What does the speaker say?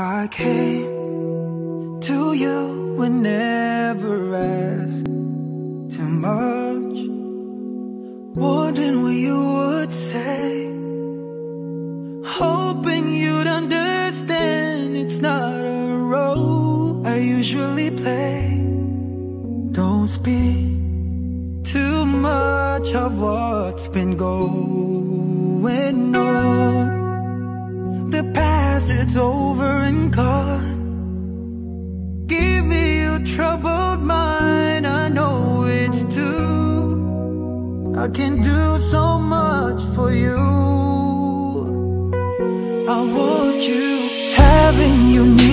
I came to you and never asked too much. Wondering what you would say. Hoping you'd understand it's not a role I usually play. Don't speak too much of what's been going it's over and gone. Give me your troubled mind, I know it's true. I can do so much for you. I want you, having you